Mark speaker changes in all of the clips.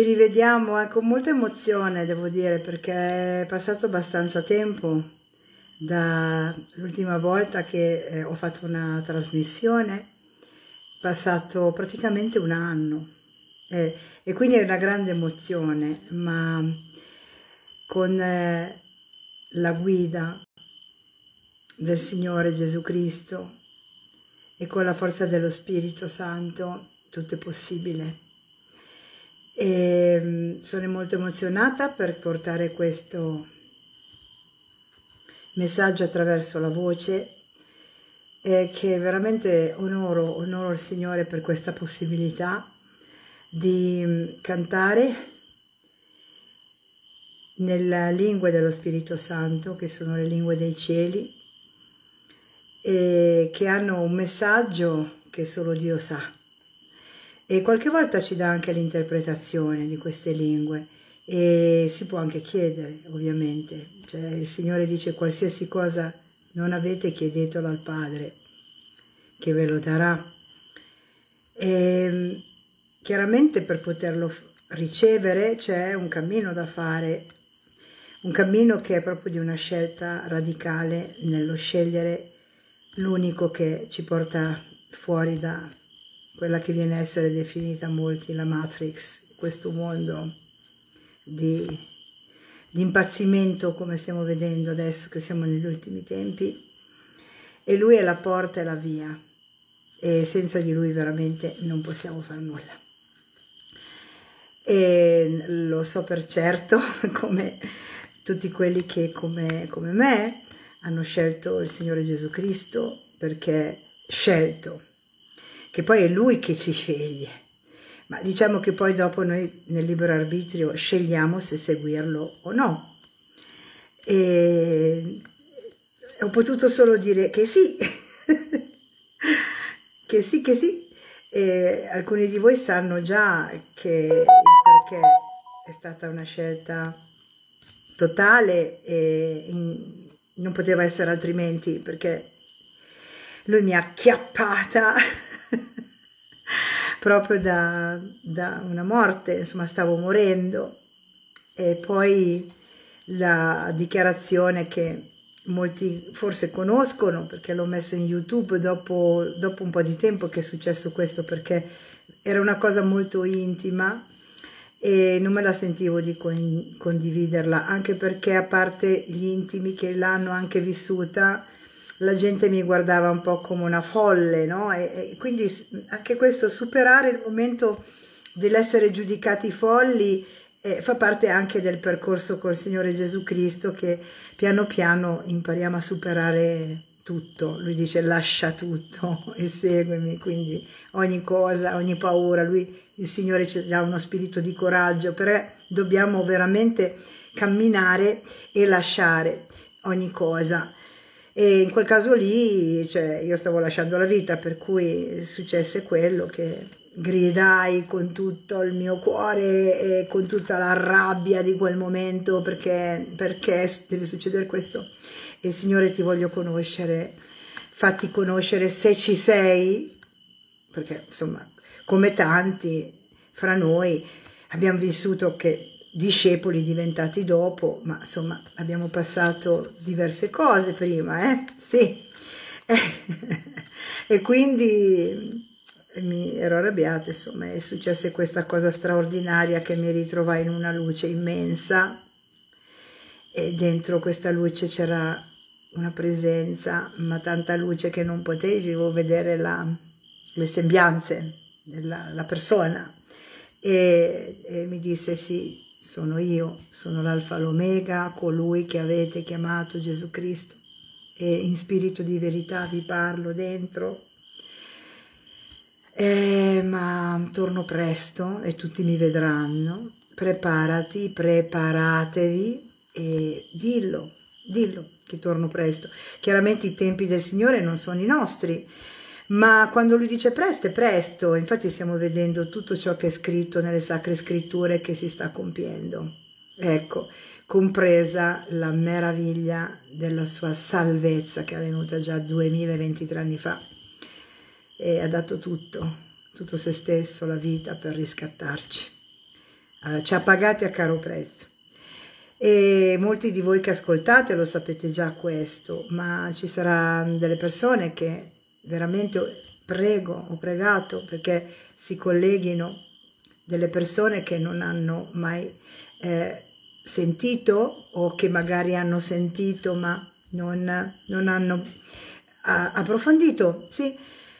Speaker 1: Ci rivediamo eh, con molta emozione, devo dire, perché è passato abbastanza tempo dall'ultima volta che eh, ho fatto una trasmissione, è passato praticamente un anno eh, e quindi è una grande emozione, ma con eh, la guida del Signore Gesù Cristo e con la forza dello Spirito Santo tutto è possibile. E mm, sono molto emozionata per portare questo messaggio attraverso la voce e che veramente onoro, onoro il Signore per questa possibilità di mm, cantare nella lingua dello Spirito Santo, che sono le lingue dei cieli, e che hanno un messaggio che solo Dio sa e qualche volta ci dà anche l'interpretazione di queste lingue. E si può anche chiedere ovviamente, cioè, il Signore dice qualsiasi cosa non avete chiedetelo al Padre che ve lo darà. E chiaramente per poterlo ricevere c'è un cammino da fare un cammino che è proprio di una scelta radicale nello scegliere l'unico che ci porta fuori da quella che viene a essere definita molti la Matrix, questo mondo di, di impazzimento come stiamo vedendo adesso che siamo negli ultimi tempi e lui è la porta e la via e senza di lui veramente non possiamo fare nulla. E lo so per certo, come tutti quelli che come, come me hanno scelto il Signore Gesù Cristo perché scelto che poi è lui che ci sceglie. Ma diciamo che poi dopo noi nel libero arbitrio scegliamo se seguirlo o no. E ho potuto solo dire che sì, che sì, che sì. E alcuni di voi sanno già che perché è stata una scelta totale e in, non poteva essere altrimenti perché lui mi ha acchiappata proprio da, da una morte, insomma stavo morendo. E poi la dichiarazione che molti forse conoscono perché l'ho messo in YouTube dopo, dopo, un po' di tempo che è successo questo perché era una cosa molto intima e non me la sentivo di con, condividerla anche perché a parte gli intimi che l'hanno anche vissuta la gente mi guardava un po' come una folle, no? E, e quindi anche questo, superare il momento dell'essere giudicati folli eh, fa parte anche del percorso col Signore Gesù Cristo che piano piano impariamo a superare tutto. Lui dice lascia tutto e seguimi, quindi ogni cosa, ogni paura, lui, il Signore ci dà uno spirito di coraggio, però dobbiamo veramente camminare e lasciare ogni cosa e in quel caso lì cioè, io stavo lasciando la vita per cui successe quello che gridai con tutto il mio cuore e con tutta la rabbia di quel momento perché, perché deve succedere questo. E Signore ti voglio conoscere fatti conoscere se ci sei perché insomma come tanti fra noi abbiamo vissuto che discepoli diventati dopo, ma insomma abbiamo passato diverse cose prima, eh? Sì. e quindi mi ero arrabbiata, insomma, è successa questa cosa straordinaria che mi ritrovai in una luce immensa e dentro questa luce c'era una presenza, ma tanta luce che non potevo vedere la, le sembianze della persona. E, e mi disse sì, sono io, sono l'alfa l'omega, colui che avete chiamato Gesù Cristo e in spirito di verità vi parlo dentro. Eh, ma torno presto e tutti mi vedranno. Preparati, preparatevi e dillo, dillo che torno presto. Chiaramente i tempi del Signore non sono i nostri, ma quando lui dice presto è presto, infatti stiamo vedendo tutto ciò che è scritto nelle sacre scritture che si sta compiendo. Ecco, compresa la meraviglia della sua salvezza che è venuta già 2023 anni fa e ha dato tutto, tutto se stesso, la vita per riscattarci. eh, ci ha pagati a caro prezzo. E molti di voi che ascoltate lo sapete già questo, ma ci saranno delle persone che veramente prego, ho pregato perché si colleghino delle persone che non hanno mai eh, sentito o che magari hanno sentito ma non, non hanno a, approfondito, sì,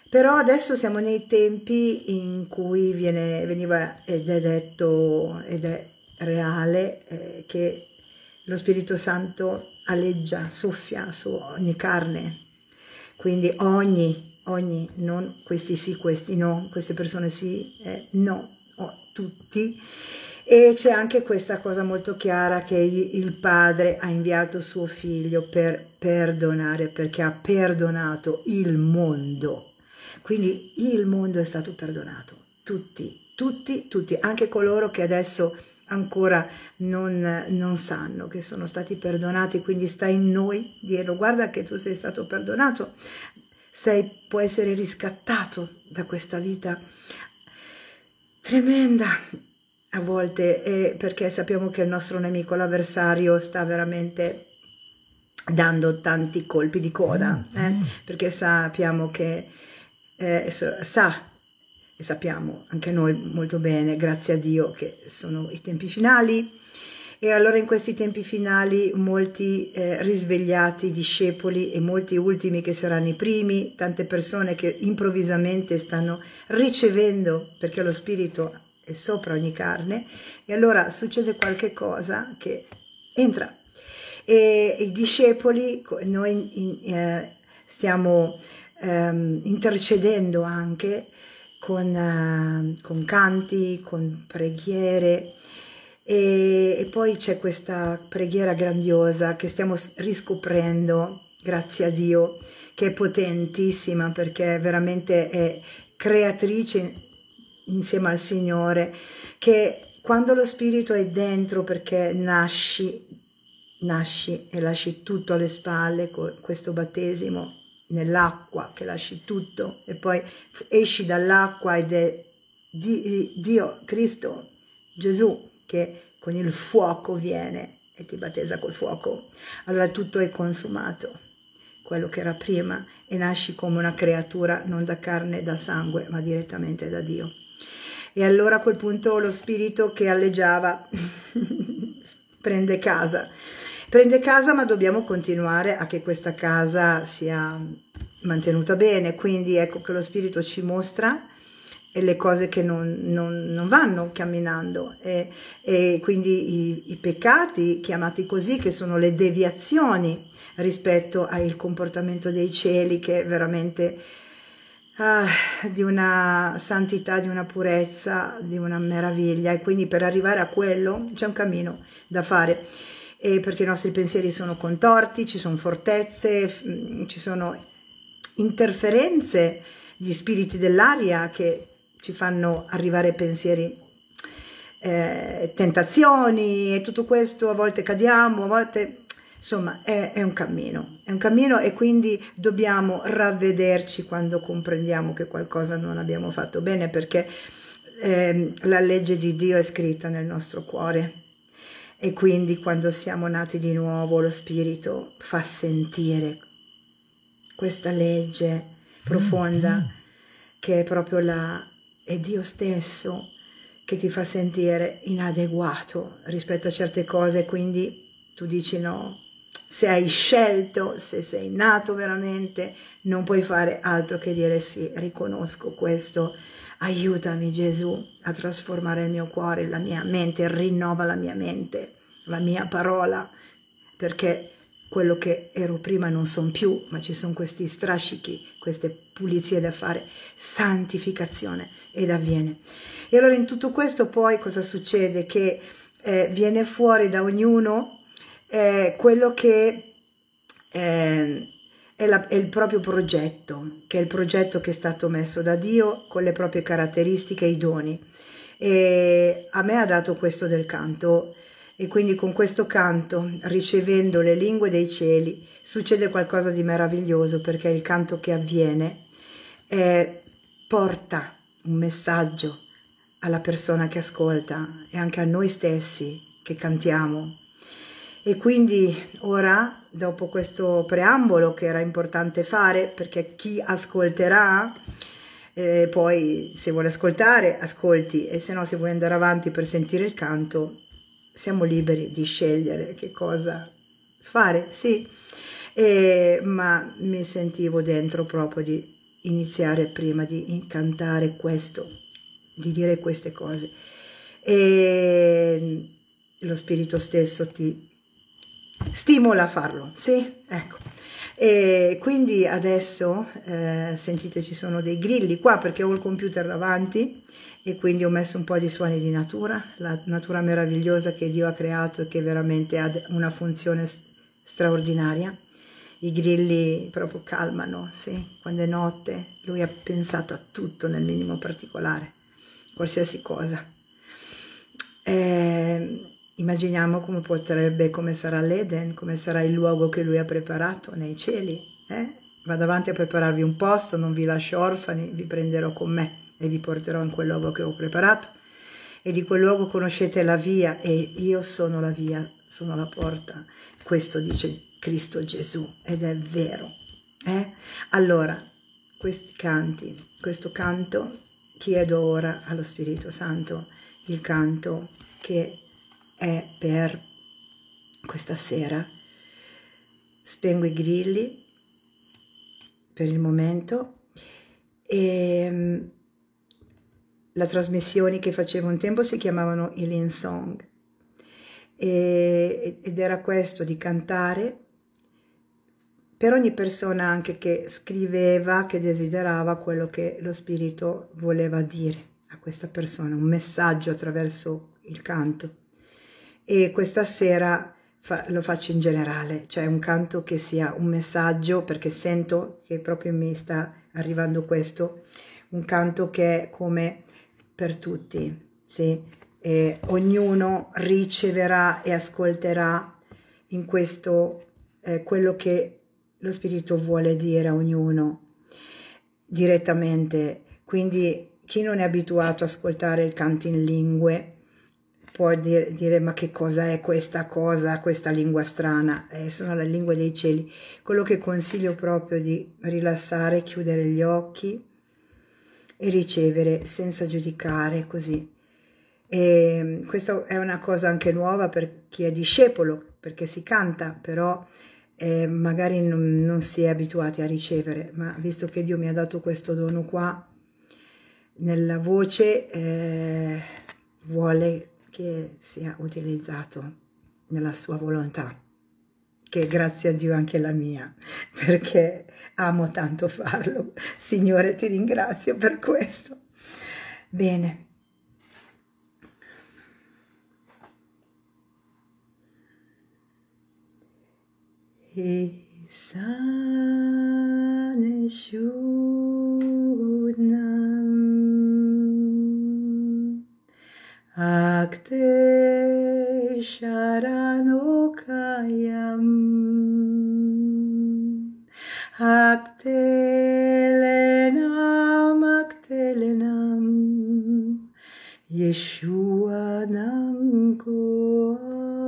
Speaker 1: però adesso siamo nei tempi in cui viene, veniva ed è detto ed è reale eh, che lo Spirito Santo aleggia, soffia su ogni carne, quindi ogni, ogni, non questi sì, questi no, queste persone sì, eh, no, oh, tutti. E c'è anche questa cosa molto chiara che il padre ha inviato suo figlio per perdonare, perché ha perdonato il mondo. Quindi il mondo è stato perdonato, tutti, tutti, tutti, anche coloro che adesso ancora non, non, sanno che sono stati perdonati, quindi sta in noi dirlo, guarda che tu sei stato perdonato, sei, può essere riscattato da questa vita tremenda. A volte, perché sappiamo che il nostro nemico, l'avversario, sta veramente dando tanti colpi di coda, eh, perché sappiamo che eh, sa e sappiamo anche noi molto bene, grazie a Dio, che sono i tempi finali. E allora in questi tempi finali molti eh, risvegliati discepoli e molti ultimi che saranno i primi, tante persone che improvvisamente stanno ricevendo, perché lo Spirito è sopra ogni carne, e allora succede qualche cosa che entra. E i discepoli, noi in, eh, stiamo ehm, intercedendo anche con, uh, con canti, con preghiere e, e poi c'è questa preghiera grandiosa che stiamo riscoprendo, grazie a Dio, che è potentissima perché veramente è creatrice insieme al Signore, che quando lo Spirito è dentro perché nasci, nasci e lasci tutto alle spalle con questo battesimo nell'acqua, che lasci tutto e poi esci dall'acqua ed è Dio, Cristo, Gesù che con il fuoco viene e ti battesa col fuoco. Allora tutto è consumato, quello che era prima, e nasci come una creatura non da carne e da sangue, ma direttamente da Dio. E allora a quel punto lo spirito che alleggiava prende casa prende casa ma dobbiamo continuare a che questa casa sia mantenuta bene, quindi ecco che lo Spirito ci mostra le cose che non, non, non vanno camminando. E, e quindi i, i, peccati chiamati così che sono le deviazioni rispetto al comportamento dei cieli che è veramente ah, di una santità, di una purezza, di una meraviglia. E quindi per arrivare a quello c'è un cammino da fare. E perché i nostri pensieri sono contorti, ci sono fortezze, ci sono interferenze, gli spiriti dell'aria che ci fanno arrivare pensieri, eh, tentazioni e tutto questo, a volte cadiamo, a volte insomma è, è, un cammino, è un cammino e quindi dobbiamo ravvederci quando comprendiamo che qualcosa non abbiamo fatto bene perché eh, la legge di Dio è scritta nel nostro cuore e quindi quando siamo nati di nuovo lo Spirito fa sentire questa legge profonda mm-hmm. che è proprio la, è Dio stesso che ti fa sentire inadeguato rispetto a certe cose, quindi tu dici no, se hai scelto, se sei nato veramente, non puoi fare altro che dire sì, riconosco questo, aiutami Gesù a trasformare il mio cuore, la mia mente, rinnova la mia mente, la mia parola, perché quello che ero prima non sono più, ma ci sono questi strascichi, queste pulizie da fare, santificazione ed avviene. E allora in tutto questo poi cosa succede? Che eh, viene fuori da ognuno eh, quello che eh, è, la, è, il proprio progetto, che è il progetto che è stato messo da Dio con le proprie caratteristiche e i doni. E a me ha dato questo del canto e quindi con questo canto, ricevendo le lingue dei cieli, succede qualcosa di meraviglioso perché il canto che avviene eh, porta un messaggio alla persona che ascolta e anche a noi stessi che cantiamo. E quindi ora, dopo questo preambolo che era importante fare, perché chi ascolterà, eh, poi se vuole ascoltare, ascolti, e se no se vuoi andare avanti per sentire il canto, siamo liberi di scegliere che cosa fare, sì, e, ma mi sentivo dentro proprio di iniziare prima di incantare questo, di dire queste cose. E lo spirito stesso ti stimola a farlo, sì? Ecco. E quindi adesso, eh, sentite, ci sono dei grilli qua perché ho il computer davanti e quindi ho messo un po' di suoni di natura, la natura meravigliosa che Dio ha creato e che veramente ha una funzione straordinaria. I grilli proprio calmano, sì, quando è notte lui ha pensato a tutto nel minimo particolare, qualsiasi cosa. Eh, Immaginiamo come potrebbe, come sarà l'Eden, come sarà il luogo che lui ha preparato nei cieli. Eh? Vado avanti a prepararvi un posto, non vi lascio orfani, vi prenderò con me e vi porterò in quel luogo che ho preparato. E di quel luogo conoscete la via e io sono la via, sono la porta. Questo dice Cristo Gesù ed è vero. Eh? Allora, questi canti, questo canto, chiedo ora allo Spirito Santo il canto che è per questa sera. Spengo i grilli per il momento e mm, la trasmissione che facevo un tempo si chiamavano Healing Song. E, ed era questo di cantare per ogni persona anche che scriveva, che desiderava quello che lo spirito voleva dire a questa persona, un messaggio attraverso il canto. E questa sera fa, lo faccio in generale, cioè un canto che sia un messaggio perché sento che proprio mi sta arrivando questo, un canto che è come per tutti, sì? E ognuno riceverà e ascolterà in questo eh, quello che lo Spirito vuole dire a ognuno direttamente. Quindi chi non è abituato ad ascoltare il canto in lingue, può dire, dire, ma che cosa è questa cosa, questa lingua strana, eh, sono le lingue dei cieli. Quello che consiglio proprio di rilassare, chiudere gli occhi e ricevere senza giudicare così. E questa è una cosa anche nuova per chi è discepolo, perché si canta, però eh, magari non, non, si è abituati a ricevere, ma visto che Dio mi ha dato questo dono qua, nella voce eh, vuole che sia utilizzato nella sua volontà, che grazie a Dio anche la mia, perché amo tanto farlo. Signore, ti ringrazio per questo. Bene. Isane Akte Sharanu Kayam. Aktelenam Aktelenam Yeshua Nam Koa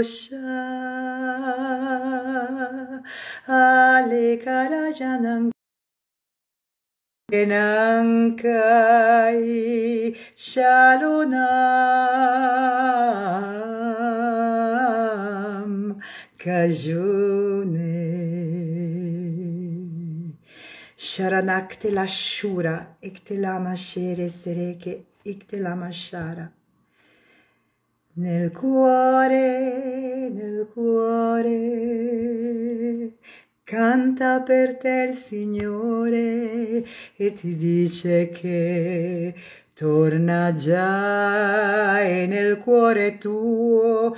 Speaker 1: kayosha ale karajanang Enankai shalonam kajune Sharanakte Lashura, Iktelama Shere Sereke, Iktelama Shara. Nel cuore, nel cuore, canta per te il Signore e ti dice che torna già e nel cuore tuo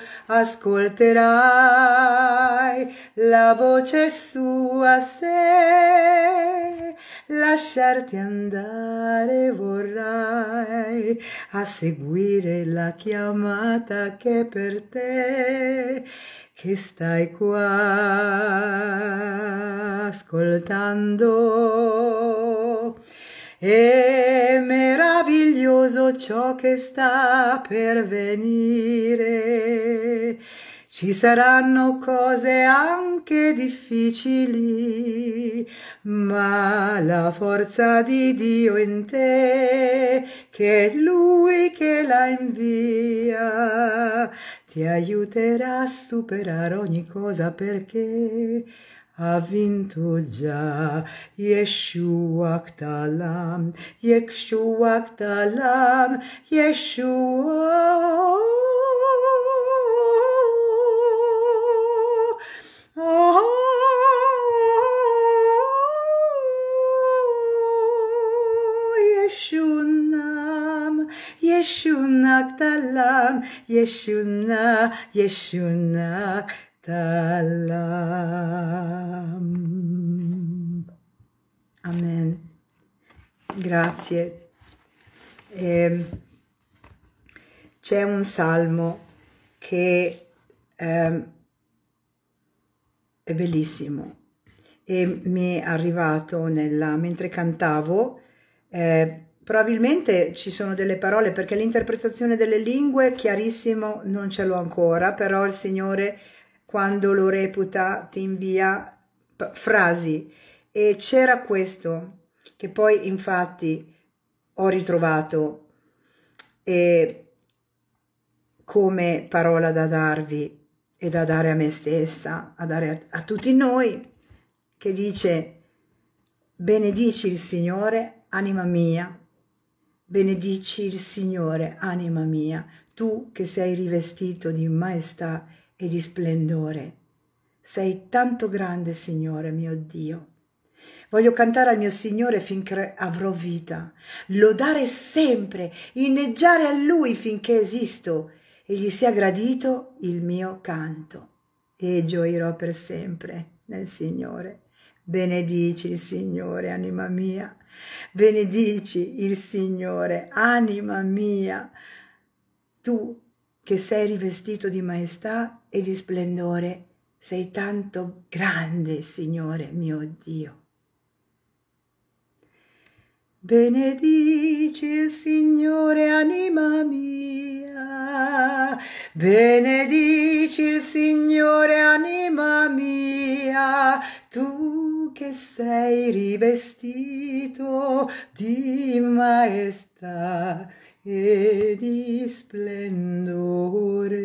Speaker 1: la voce sua se lasciarti andare vorrai a seguire la chiamata che per te che stai qua ascoltando è meraviglioso ciò che sta per venire. Ci saranno cose anche difficili, ma la forza di Dio in te, che è Lui che la invia, ti aiuterà a superare ogni cosa perché ha vinto già Yeshua Ktalam, Yeshua Ktalam, Yeshua. Yeshunam, Yeshuna Ktalam, Yeshuna, Yeshuna Talam. Amen. Grazie. Eh, c'è un salmo che eh, è bellissimo e mi è arrivato nella, mentre cantavo. Eh, probabilmente ci sono delle parole perché l'interpretazione delle lingue chiarissimo non ce l'ho ancora, però il Signore quando lo reputa ti invia frasi e c'era questo che poi infatti ho ritrovato e come parola da darvi e da dare a me stessa, a dare a, a tutti noi, che dice benedici il Signore, anima mia, benedici il Signore, anima mia, tu che sei rivestito di maestà e di splendore. Sei tanto grande, Signore mio Dio. Voglio cantare al mio Signore finché avrò vita, lodare sempre, inneggiare a Lui finché esisto e gli sia gradito il mio canto. E gioirò per sempre nel Signore. Benedici il Signore, anima mia. Benedici il Signore, anima mia. Tu che sei rivestito di maestà e di splendore, sei tanto grande, Signore mio Dio. Benedici il Signore, anima mia, benedici il Signore, anima mia, tu che sei rivestito di maestà e di splendore.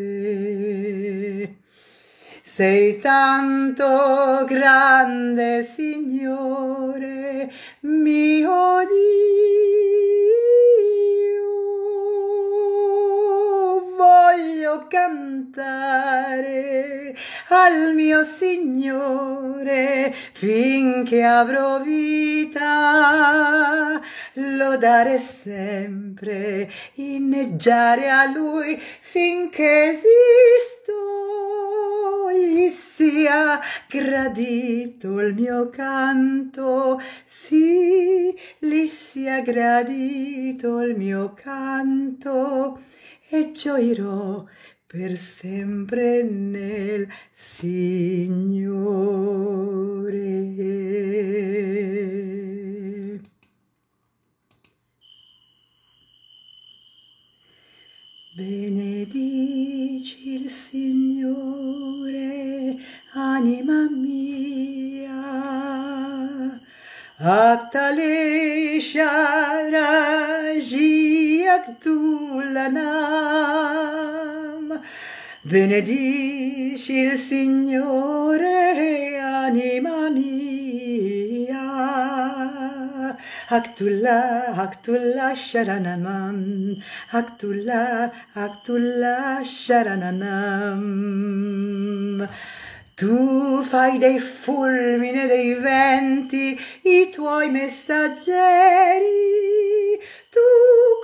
Speaker 1: Sei tanto grande, Signore mio Dio. Voglio cantare al mio Signore finché avrò vita, lodare sempre, inneggiare a Lui finché esisto, gli sia gradito il mio canto, sì, gli sia gradito il mio canto e gioirò per sempre nel Signore. Benedici il Signore, anima mia. هبت لي شعرجيك تولنام بندي شير سينيوري anima mia Haktulla haktulla şarananam Haktulla haktulla şarananam Tu fai dei fulmini e dei venti i tuoi messaggeri, tu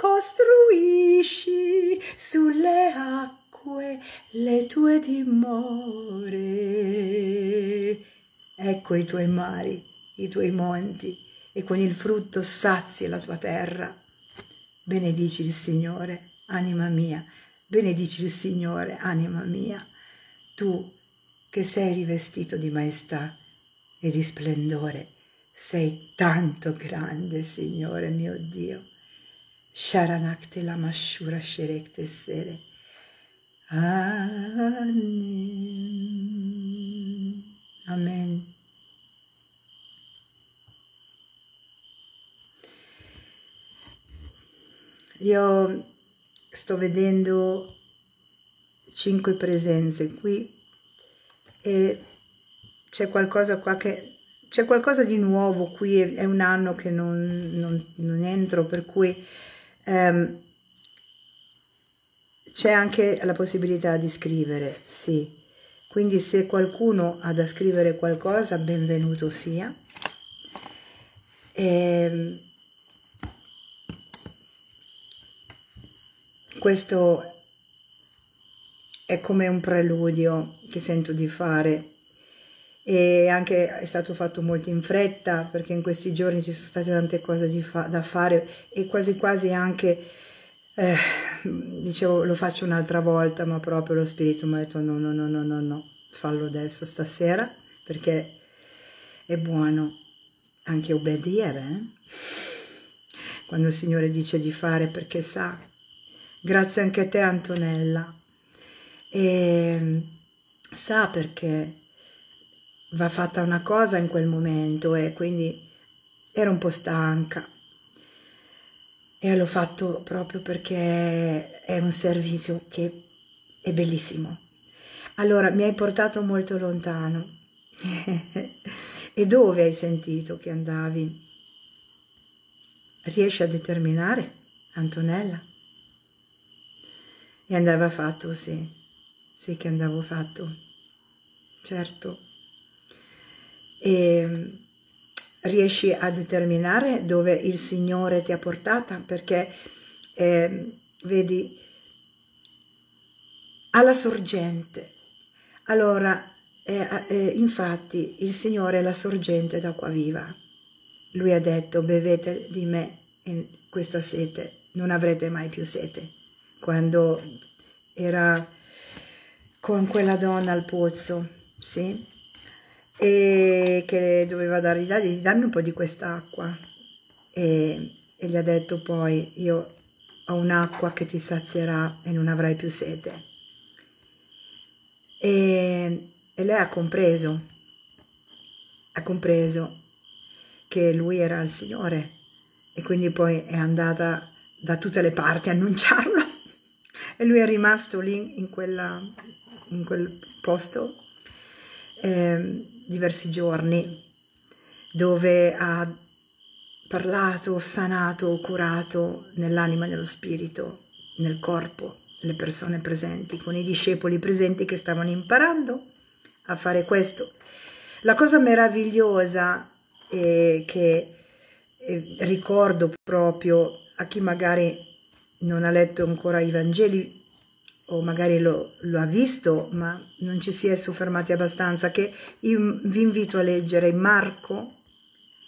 Speaker 1: costruisci sulle acque le tue dimore. Ecco i tuoi mari, i tuoi monti, e con il frutto sazi la tua terra. Benedici il Signore, anima mia, benedici il Signore, anima mia, tu che sei rivestito di maestà e di splendore, sei tanto grande, Signore mio Dio. Sharanakte la mashura sherekte sere. Amen. Amen. Io sto vedendo cinque presenze qui e c'è qualcosa qua che c'è qualcosa di nuovo qui è un anno che non, non, non entro per cui ehm, c'è anche la possibilità di scrivere sì. Quindi se qualcuno ha da scrivere qualcosa benvenuto sia. E, ehm, questo è come un preludio che sento di fare. E anche è stato fatto molto in fretta perché in questi giorni ci sono state tante cose fa da fare e quasi quasi anche eh, dicevo lo faccio un'altra volta ma proprio lo spirito mi ha detto no no no no no no fallo adesso stasera perché è buono anche obbedire eh? quando il Signore dice di fare perché sa. Grazie anche a te Antonella e sa perché va fatta una cosa in quel momento e quindi ero un po' stanca e l'ho fatto proprio perché è un servizio che è bellissimo. Allora, mi hai portato molto lontano. e dove hai sentito che andavi? Riesci a determinare, Antonella? E andava fatto, sì sì che andavo fatto, certo. E riesci a determinare dove il Signore ti ha portata perché eh, vedi alla sorgente. Allora, eh, eh, infatti, il Signore è la sorgente d'acqua viva. Lui ha detto, bevete di me in questa sete, non avrete mai più sete. Quando era con quella donna al pozzo, sì, e che doveva dargli, dargli dammi un po' di quest'acqua e, e gli ha detto poi io ho un'acqua che ti sazierà e non avrai più sete. E, e lei ha compreso, ha compreso che lui era il Signore e quindi poi è andata da tutte le parti a annunciarlo e lui è rimasto lì in quella in quel posto eh, diversi giorni dove ha parlato, sanato, curato nell'anima nello spirito, nel corpo, le persone presenti, con i discepoli presenti che stavano imparando a fare questo. La cosa meravigliosa eh, che eh, ricordo proprio a chi magari non ha letto ancora i Vangeli o magari lo, lo, ha visto ma non ci si è soffermati abbastanza, che io vi invito a leggere Marco,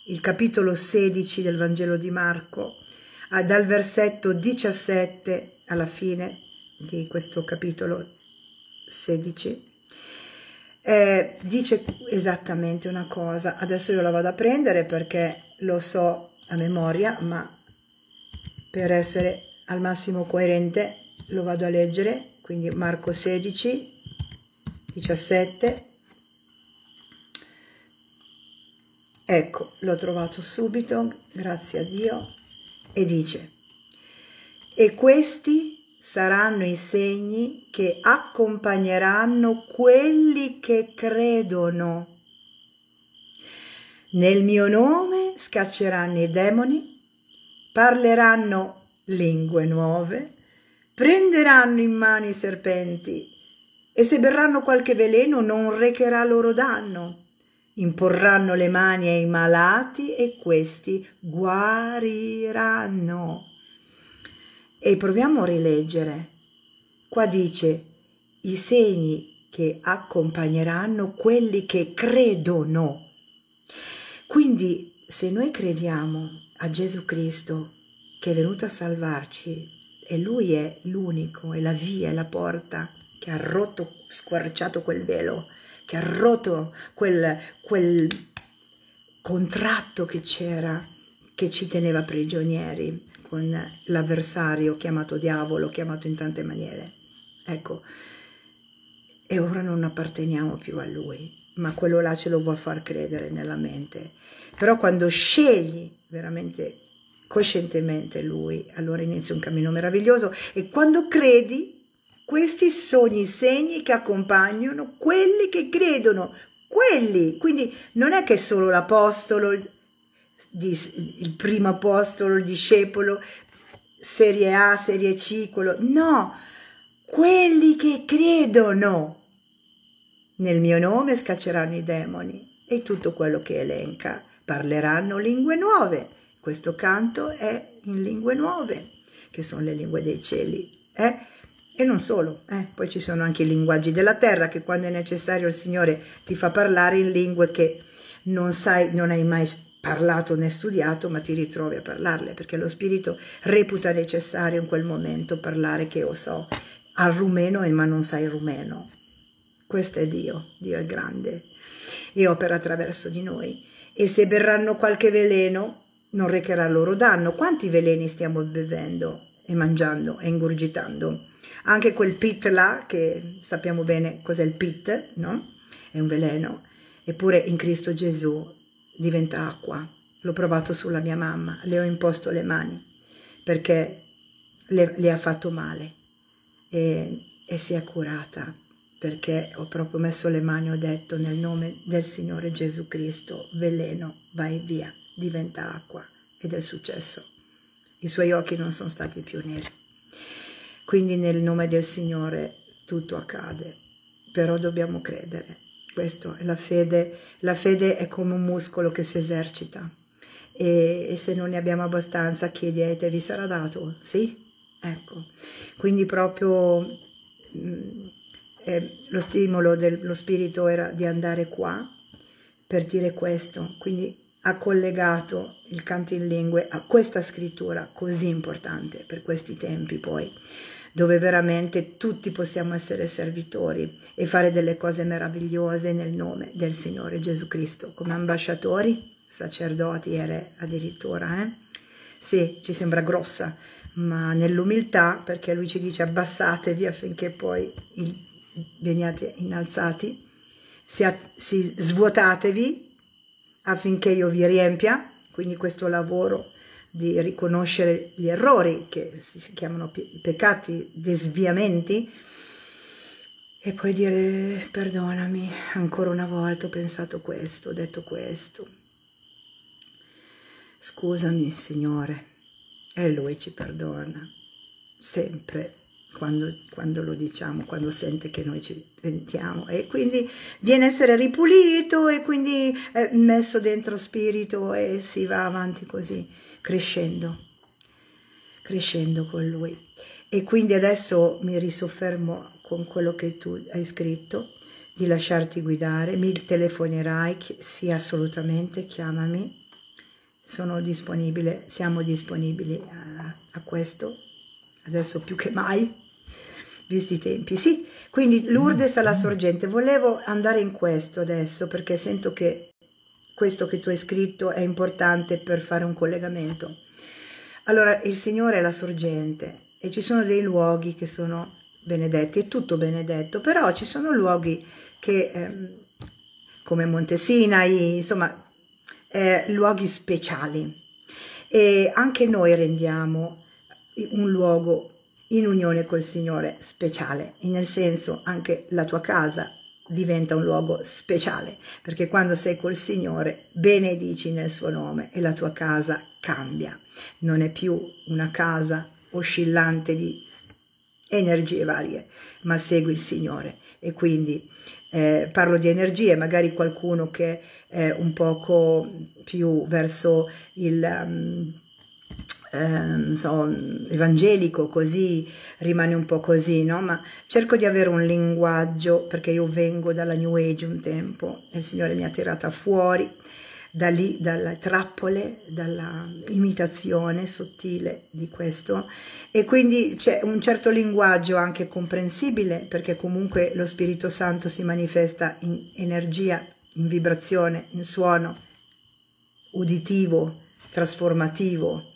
Speaker 1: il capitolo 16 del Vangelo di Marco, dal versetto 17 alla fine di questo capitolo 16. Eh, dice esattamente una cosa, adesso io la vado a prendere perché lo so a memoria, ma per essere al massimo coerente lo vado a leggere, quindi Marco 16, 17, ecco, l'ho trovato subito, grazie a Dio, e dice, e questi saranno i segni che accompagneranno quelli che credono. Nel mio nome scacceranno i demoni, parleranno lingue nuove, prenderanno in mano i serpenti e se berranno qualche veleno non recherà loro danno. Imporranno le mani ai malati e questi guariranno. E proviamo a rileggere. Qua dice i segni che accompagneranno quelli che credono. Quindi se noi crediamo a Gesù Cristo che è venuto a salvarci e Lui è l'unico, è la via, è la porta che ha rotto, squarciato quel velo, che ha rotto quel, quel contratto che c'era, che ci teneva prigionieri con l'avversario chiamato diavolo, chiamato in tante maniere. Ecco, e ora non apparteniamo più a lui, ma quello là ce lo vuol far credere nella mente. Però quando scegli veramente coscientemente lui, allora inizia un cammino meraviglioso e quando credi, questi sono i segni che accompagnano quelli che credono, quelli, quindi non è che solo l'apostolo, il primo apostolo, il discepolo, serie A, serie C, quello, no, quelli che credono nel mio nome scacceranno i demoni e tutto quello che elenca. Parleranno lingue nuove. Questo canto è in lingue nuove, che sono le lingue dei cieli. Eh? E non solo, eh? poi ci sono anche i linguaggi della terra, che quando è necessario il Signore ti fa parlare in lingue che non sai, non hai mai parlato né studiato, ma ti ritrovi a parlarle, perché lo Spirito reputa necessario in quel momento parlare che io so al rumeno ma non sai il rumeno. Questo è Dio, Dio è grande e opera attraverso di noi. E se berranno qualche veleno, non recherà loro danno. Quanti veleni stiamo bevendo e mangiando e ingurgitando? Anche quel pit là, che sappiamo bene cos'è il pit, no? È un veleno. Eppure in Cristo Gesù diventa acqua. L'ho provato sulla mia mamma, le ho imposto le mani perché le, le ha fatto male e, e si è curata perché ho proprio messo le mani, ho detto nel nome del Signore Gesù Cristo, veleno, vai via, diventa acqua ed è successo. I suoi occhi non sono stati più neri. Quindi nel nome del Signore tutto accade, però dobbiamo credere. Questo è la fede. La fede è come un muscolo che si esercita e, e se non ne abbiamo abbastanza chiedete, vi sarà dato? Sì? Ecco, quindi proprio mh, mm, eh, lo stimolo dello spirito era di andare qua per dire questo, quindi ha collegato il canto in lingue a questa scrittura così importante per questi tempi poi, dove veramente tutti possiamo essere servitori e fare delle cose meravigliose nel nome del Signore Gesù Cristo, come ambasciatori, sacerdoti e re addirittura. Eh? Sì, ci sembra grossa, ma nell'umiltà, perché lui ci dice abbassatevi affinché poi veniate innalzati, si, svuotatevi affinché io vi riempia, quindi questo lavoro di riconoscere gli errori che si chiamano peccati, desviamenti, e poi dire perdonami, ancora una volta ho pensato questo, ho detto questo. Scusami, Signore, e Lui ci perdona, sempre quando, quando, lo diciamo, quando sente che noi ci pentiamo e quindi viene a essere ripulito e quindi è messo dentro spirito e si va avanti così, crescendo, crescendo con lui. E quindi adesso mi risoffermo con quello che tu hai scritto, di lasciarti guidare, mi telefonerai, sì assolutamente, chiamami, sono disponibile, siamo disponibili a, a questo, adesso più che mai, visti i tempi. Sì, quindi Lourdes alla sorgente, volevo andare in questo adesso perché sento che questo che tu hai scritto è importante per fare un collegamento. Allora, il Signore è la sorgente e ci sono dei luoghi che sono benedetti, è tutto benedetto, però ci sono luoghi che, eh, come Montesinai, insomma, eh, luoghi speciali e anche noi rendiamo un luogo in unione col Signore speciale, e nel senso anche la tua casa diventa un luogo speciale, perché quando sei col Signore benedici nel suo nome e la tua casa cambia, non è più una casa oscillante di energie varie, ma segui il Signore. E quindi eh, parlo di energie, magari qualcuno che è un poco più verso il... Um, eh, so, evangelico, così rimane un po' così, no? Ma cerco di avere un linguaggio, perché io vengo dalla New Age un tempo, e il Signore mi ha tirata fuori da lì, dalle trappole, dalla imitazione sottile di questo e quindi c'è un certo linguaggio anche comprensibile perché comunque lo Spirito Santo si manifesta in energia, in vibrazione, in suono uditivo, trasformativo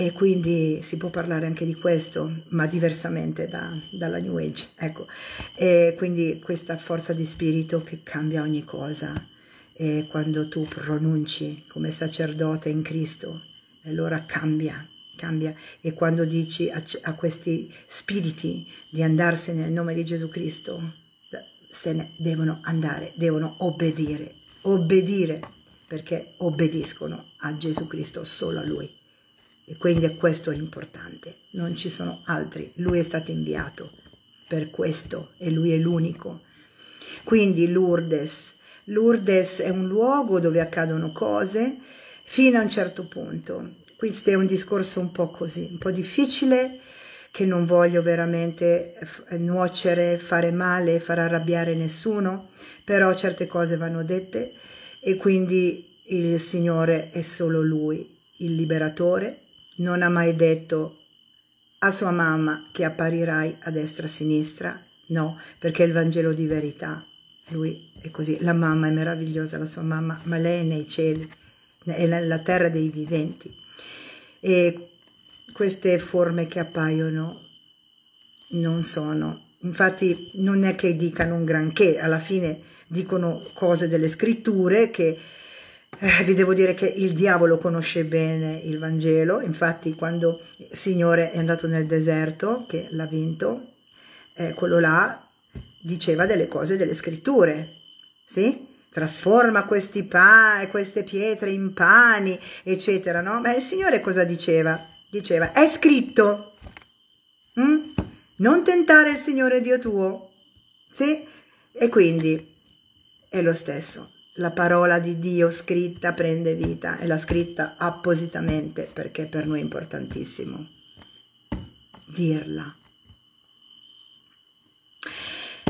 Speaker 1: e quindi si può parlare anche di questo, ma diversamente da, dalla New Age, ecco. E quindi questa forza di spirito che cambia ogni cosa e quando tu pronunci come sacerdote in Cristo, allora cambia, cambia. E quando dici a, a questi spiriti di andarsene nel nome di Gesù Cristo, se ne devono andare, devono obbedire, obbedire, perché obbediscono a Gesù Cristo, solo a Lui. E quindi è questo l'importante, non ci sono altri, Lui è stato inviato per questo e Lui è l'unico. Quindi Lourdes, Lourdes è un luogo dove accadono cose fino a un certo punto. Questo è un discorso un po' così, un po' difficile, che non voglio veramente nuocere, fare male, far arrabbiare nessuno, però certe cose vanno dette e quindi il Signore è solo Lui, il liberatore, non ha mai detto a sua mamma che apparirai a destra e a sinistra, no, perché è il Vangelo di verità. Lui è così, la mamma è meravigliosa, la sua mamma, ma lei è nei cieli, è nella terra dei viventi. E queste forme che appaiono non sono, infatti non è che dicano un granché, alla fine dicono cose delle scritture che eh, vi devo dire che il diavolo conosce bene il Vangelo, infatti quando il Signore è andato nel deserto, che l'ha vinto, eh, quello là diceva delle cose delle scritture, sì? Trasforma questi pa- queste pietre in pani, eccetera, no? Ma il Signore cosa diceva? Diceva, è scritto, mm? non tentare il Signore Dio tuo, sì? E quindi è lo stesso. La parola di Dio scritta prende vita e l'ha scritta appositamente perché per noi è importantissimo dirla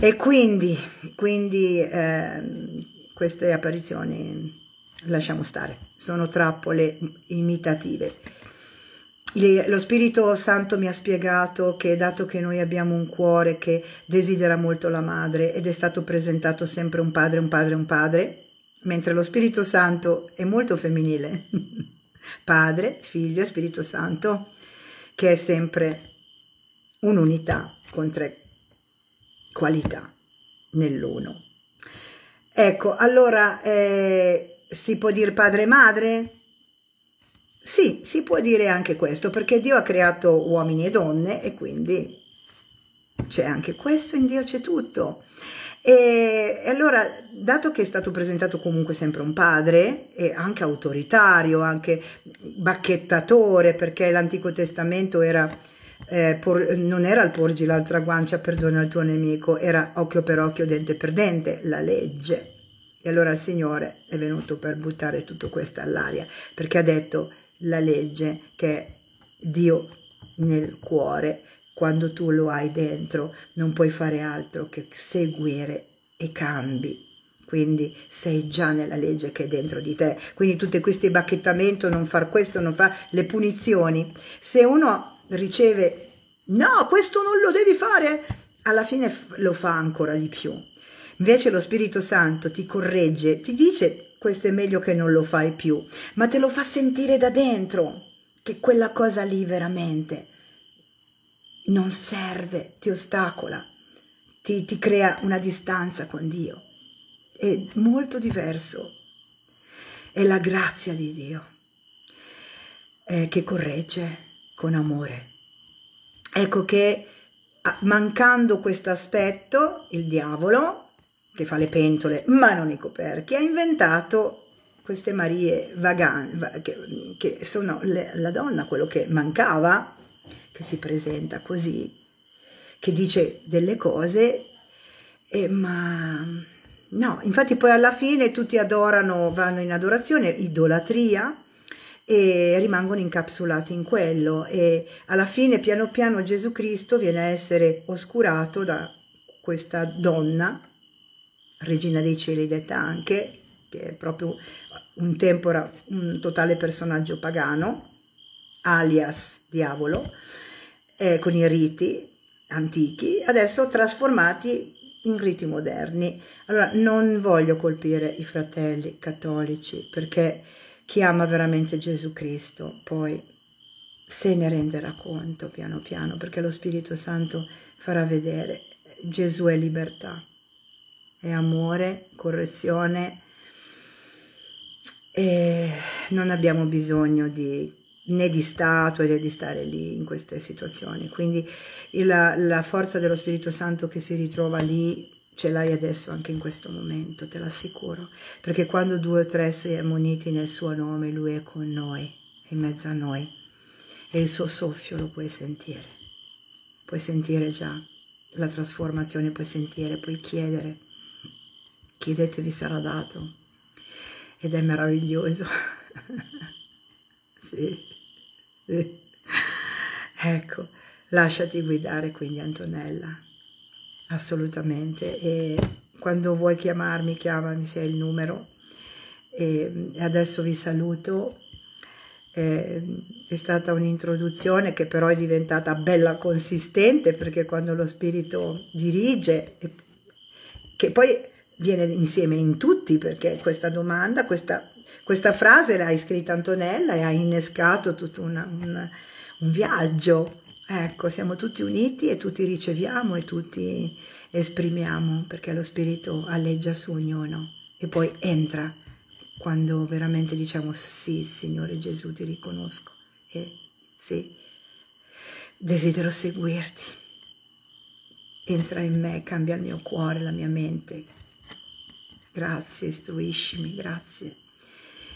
Speaker 1: e quindi, quindi eh, queste apparizioni lasciamo stare, sono trappole imitative. Lo Spirito Santo mi ha spiegato che dato che noi abbiamo un cuore che desidera molto la madre ed è stato presentato sempre un padre, un padre, un padre, mentre lo Spirito Santo è molto femminile, padre, figlio e Spirito Santo, che è sempre un'unità con tre qualità nell'uno. Ecco, allora eh, si può dire padre e madre? Sì, si può dire anche questo, perché Dio ha creato uomini e donne e quindi c'è anche questo, in Dio c'è tutto. E, e, allora, dato che è stato presentato comunque sempre un padre, e anche autoritario, anche bacchettatore, perché l'Antico Testamento era eh, por, non era il porgi l'altra guancia, perdona il tuo nemico, era occhio per occhio, dente per dente, la legge. E allora il Signore è venuto per buttare tutto questo all'aria, perché ha detto la legge che Dio nel cuore, quando tu lo hai dentro, non puoi fare altro che seguire e cambi. Quindi sei già nella legge che è dentro di te. Quindi tutti questi bacchettamenti, non far questo, non far le punizioni. Se uno riceve no, questo non lo devi fare, alla fine lo fa ancora di più. Invece lo Spirito Santo ti corregge, ti dice questo è meglio che non lo fai più, ma te lo fa sentire da dentro che quella cosa lì veramente non serve, ti ostacola, ti, ti crea una distanza con Dio. È molto diverso. È la grazia di Dio eh, che corregge, con amore. Ecco che mancando questo aspetto, il diavolo, che fa le pentole ma non i coperchi, ha inventato queste Marie vaganti, che, sono le, la donna, quello che mancava, che si presenta così, che dice delle cose, eh, ma no, infatti poi alla fine tutti adorano, vanno in adorazione, idolatria, e rimangono incapsulati in quello. E alla fine piano piano Gesù Cristo viene a essere oscurato da questa donna, regina dei cieli detta anche, che è proprio un tempo un totale personaggio pagano, alias diavolo, eh, con i riti antichi, adesso trasformati in riti moderni. Allora non voglio colpire i fratelli cattolici perché chi ama veramente Gesù Cristo poi se ne renderà conto piano piano perché lo Spirito Santo farà vedere Gesù è libertà, è amore, correzione e non abbiamo bisogno di, né di statue né di stare lì in queste situazioni. Quindi la, la forza dello Spirito Santo che si ritrova lì ce l'hai adesso anche in questo momento, te l'assicuro, perché quando due o tre siamo uniti nel suo nome, lui è con noi, è in mezzo a noi, e il suo soffio lo puoi sentire, puoi sentire già la trasformazione, puoi sentire, puoi chiedere, chiedete vi sarà dato, ed è meraviglioso, sì, ecco, lasciati guidare quindi Antonella, assolutamente. E quando vuoi chiamarmi chiamami se hai il numero. E adesso vi saluto. È stata un'introduzione che però è diventata bella consistente perché quando lo spirito dirige che poi viene insieme in tutti perché questa domanda questa, questa frase l'ha scritta Antonella e ha innescato tutto una, un, un viaggio Ecco, siamo tutti uniti e tutti riceviamo e tutti esprimiamo perché lo Spirito alleggia su ognuno e poi entra quando veramente diciamo sì, Signore Gesù, ti riconosco e sì, desidero seguirti. Entra in me, cambia il mio cuore, la mia mente. Grazie, istruiscimi, grazie.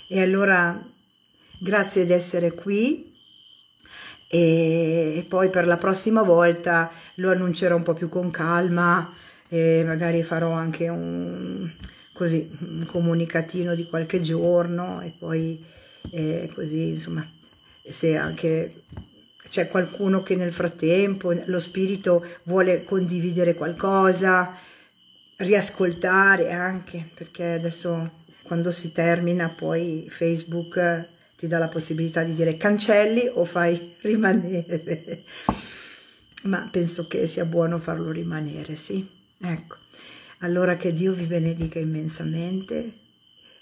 Speaker 1: E allora, grazie di essere qui. E, poi per la prossima volta lo annuncerò un po' più con calma e magari farò anche un, così, un comunicatino di qualche giorno e poi eh, così insomma se anche c'è qualcuno che nel frattempo lo spirito vuole condividere qualcosa riascoltare anche perché adesso quando si termina poi Facebook ti dà la possibilità di dire cancelli o fai rimanere. Ma penso che sia buono farlo rimanere, sì. Ecco, allora che Dio vi benedica immensamente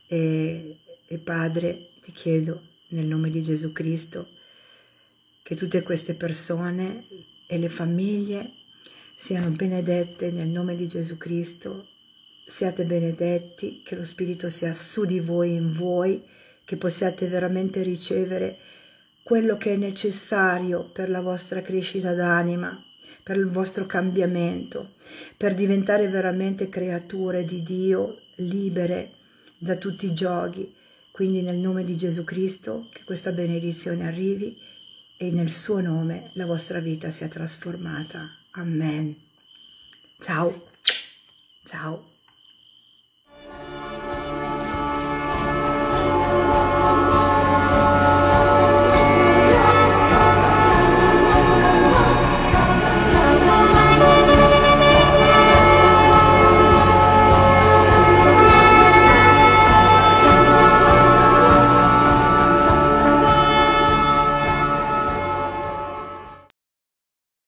Speaker 1: e, e Padre ti chiedo nel nome di Gesù Cristo che tutte queste persone e le famiglie siano benedette nel nome di Gesù Cristo, siate benedetti, che lo Spirito sia su di voi, in voi, che possiate veramente ricevere quello che è necessario per la vostra crescita d'anima, per il vostro cambiamento, per diventare veramente creature di Dio libere da tutti i giochi. Quindi nel nome di Gesù Cristo che questa benedizione arrivi e nel suo nome la vostra vita sia trasformata. Amen. Ciao. Ciao.